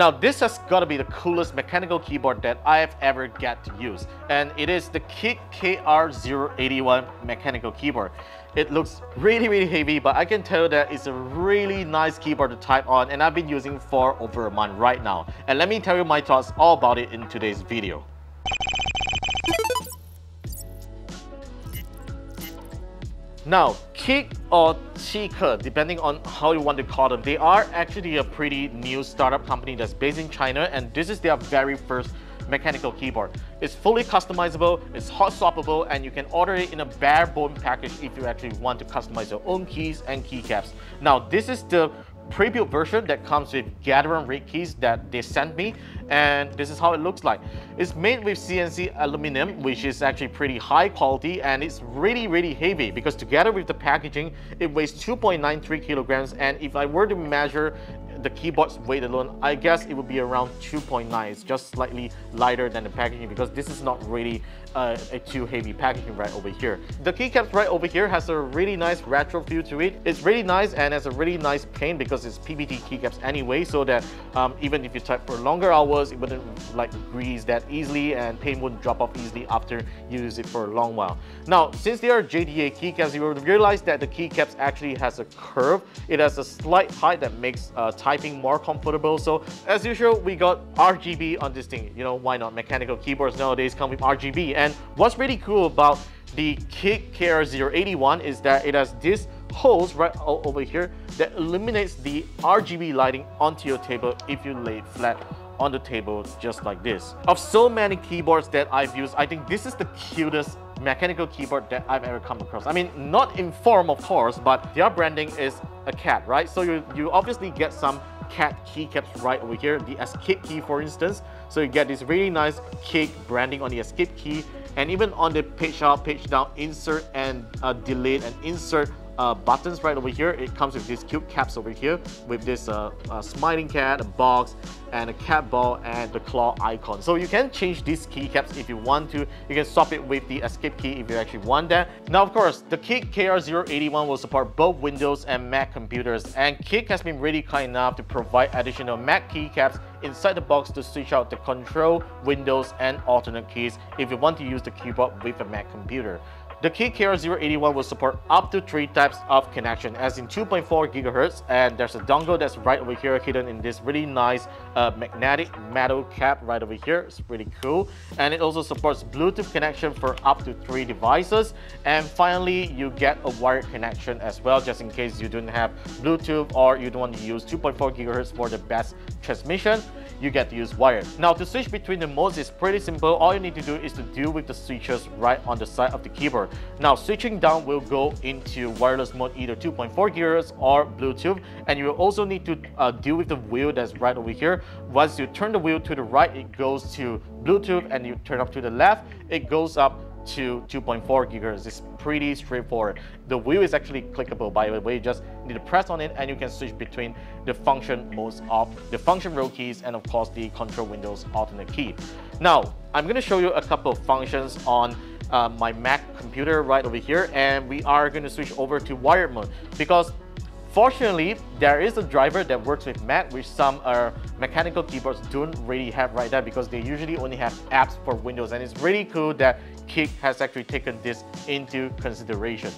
Now this has got to be the coolest mechanical keyboard that I have ever got to use and it is the QEEKE KR081 mechanical keyboard. It looks really really heavy but I can tell that it's a really nice keyboard to type on and I've been using for over a month right now. And let me tell you my thoughts all about it in today's video. Now, QEEKE or QEEKE, depending on how you want to call them, they are actually a pretty new startup company that's based in China and this is their very first mechanical keyboard. It's fully customizable, it's hot swappable, and you can order it in a bare bone package if you actually want to customize your own keys and keycaps. Now, this is the pre-built version that comes with Gateron rig keys that they sent me and this is how it looks like. It's made with CNC aluminum which is actually pretty high quality and it's really really heavy because together with the packaging it weighs 2.93 kilograms and if I were to measure the keyboard's weight alone, I guess it would be around 2.9. It's just slightly lighter than the packaging because this is not really uh, a too heavy packaging right over here. The keycaps right over here has a really nice retro feel to it. It's really nice and has a really nice paint because it's PBT keycaps anyway so that um, even if you type for longer hours, it wouldn't like grease that easily and paint wouldn't drop off easily after you use it for a long while. Now, since they are JDA keycaps, you will realize that the keycaps actually has a curve. It has a slight height that makes uh, typing more comfortable. So as usual, we got RGB on this thing. You know, why not? Mechanical keyboards nowadays come with RGB. And what's really cool about the QEEKE KR081 is that it has this hose right over here that illuminates the RGB lighting onto your table if you lay it flat on the table just like this. Of so many keyboards that I've used, I think this is the cutest mechanical keyboard that I've ever come across. I mean, not in form, of course, but their branding is a cat, right? So you, you obviously get some cat keycaps right over here, the escape key for instance. So you get this really nice QEEKE branding on the escape key and even on the page up, page down, insert and uh, delete and insert uh, buttons right over here. It comes with these cute caps over here with this uh, uh, smiling cat, a box, and a cat ball and the claw icon. So you can change these keycaps if you want to. You can swap it with the escape key if you actually want that. Now, of course, the QEEKE KR081 will support both Windows and Mac computers. And QEEKE has been really kind enough to provide additional Mac keycaps inside the box to switch out the control, Windows, and alternate keys if you want to use the keyboard with a Mac computer. The QEEKE KR081 will support up to three types of connection, as in 2.4 gigahertz, and there's a dongle that's right over here, hidden in this really nice uh, magnetic metal cap right over here. It's really cool. And it also supports Bluetooth connection for up to three devices. And finally, you get a wired connection as well, just in case you don't have Bluetooth or you don't want to use 2.4 gigahertz for the best transmission you get to use wired. Now to switch between the modes is pretty simple. All you need to do is to deal with the switches right on the side of the keyboard. Now switching down will go into wireless mode either 2.4 GHz or Bluetooth and you will also need to uh, deal with the wheel that's right over here. Once you turn the wheel to the right it goes to Bluetooth and you turn up to the left it goes up to 2.4 gigahertz. It's pretty straightforward. The wheel is actually clickable by the way, you just need to press on it and you can switch between the function modes of the function row keys and of course the control windows alternate key. Now, I'm going to show you a couple of functions on uh, my Mac computer right over here and we are going to switch over to wired mode because Fortunately, there is a driver that works with Mac, which some uh, mechanical keyboards don't really have right now because they usually only have apps for Windows. And it's really cool that QEEKE has actually taken this into consideration.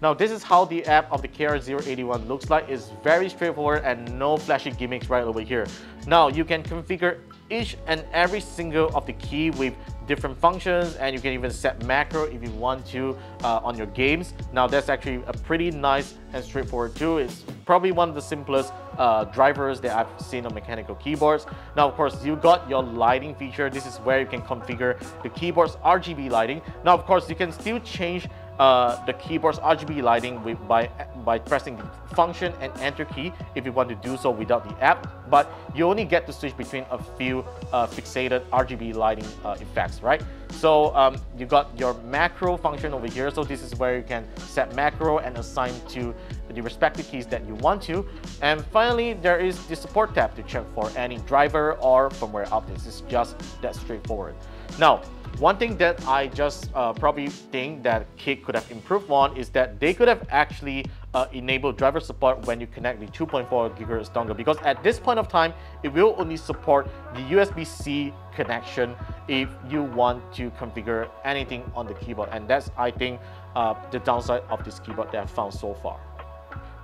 Now this is how the app of the KR081 looks like. It's very straightforward and no flashy gimmicks right over here. Now you can configure each and every single of the key with different functions and you can even set macro if you want to uh, on your games. Now that's actually a pretty nice and straightforward tool. It's probably one of the simplest uh, drivers that I've seen on mechanical keyboards. Now of course you got your lighting feature. This is where you can configure the keyboard's RGB lighting. Now of course you can still change uh, the keyboard's RGB lighting with, by, by pressing the function and enter key if you want to do so without the app, but you only get to switch between a few uh, fixated RGB lighting uh, effects, right? So um, you got your macro function over here, so this is where you can set macro and assign to the respective keys that you want to. And finally, there is the support tab to check for any driver or firmware updates. It's just that straightforward. Now, one thing that I just uh, probably think that QEEKE could have improved on is that they could have actually uh, driver support when you connect the 2.4 gigahertz dongle because at this point of time, it will only support the USB-C connection if you want to configure anything on the keyboard. And that's, I think, uh, the downside of this keyboard that I've found so far.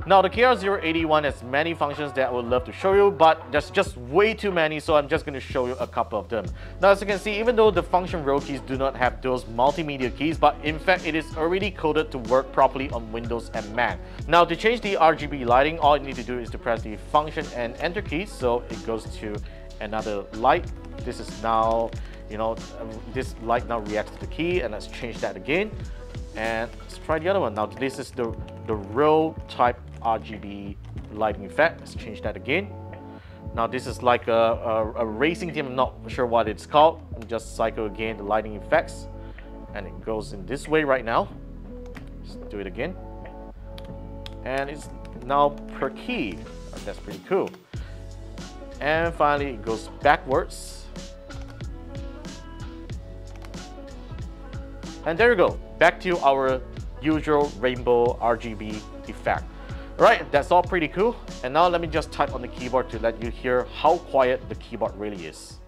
Now the KR081 has many functions that I would love to show you, but there's just way too many, so I'm just going to show you a couple of them. Now as you can see, even though the function row keys do not have those multimedia keys, but in fact it is already coded to work properly on Windows and Mac. Now to change the RGB lighting, all you need to do is to press the function and enter keys, so it goes to another light. This is now, you know, this light now reacts to the key, and let's change that again. And let's try the other one. Now this is the, the row type RGB lighting effect. Let's change that again. Now this is like a, a, a racing team, I'm not sure what it's called. I'm just cycle again the lighting effects. And it goes in this way right now. Let's do it again. And it's now per key. Oh, that's pretty cool. And finally it goes backwards. And there you go, back to our usual rainbow RGB effect. Right, that's all pretty cool. And now let me just type on the keyboard to let you hear how quiet the keyboard really is.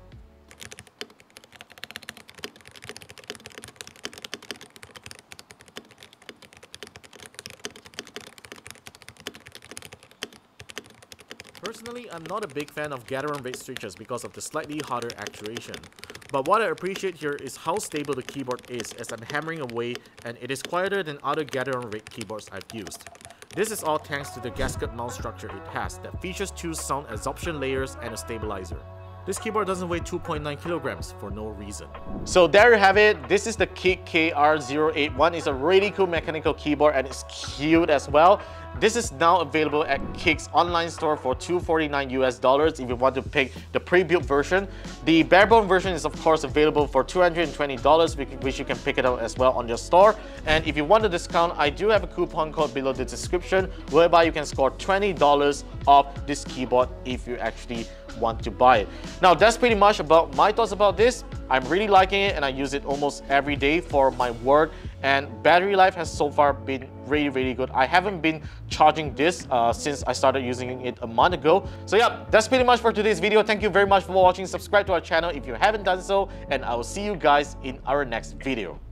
Personally, I'm not a big fan of Gateron rate switches because of the slightly harder actuation. But what I appreciate here is how stable the keyboard is as I'm hammering away and it is quieter than other Gateron rate keyboards I've used. This is all thanks to the gasket mount structure it has that features two sound absorption layers and a stabilizer. This keyboard doesn't weigh 2.9 kilograms for no reason. So there you have it. This is the QEEKE KR081. It's a really cool mechanical keyboard and it's cute as well. This is now available at QEEKE's online store for 249 US dollars if you want to pick the pre-built version. The barebone version is of course available for 220 dollars which you can pick it up as well on your store. And if you want a discount, I do have a coupon code below the description whereby you can score 20 dollars off this keyboard if you actually want to buy it. Now that's pretty much about my thoughts about this. I'm really liking it and I use it almost every day for my work and battery life has so far been really really good. I haven't been charging this uh, since I started using it a month ago. So yeah, that's pretty much for today's video. Thank you very much for watching. Subscribe to our channel if you haven't done so and I will see you guys in our next video.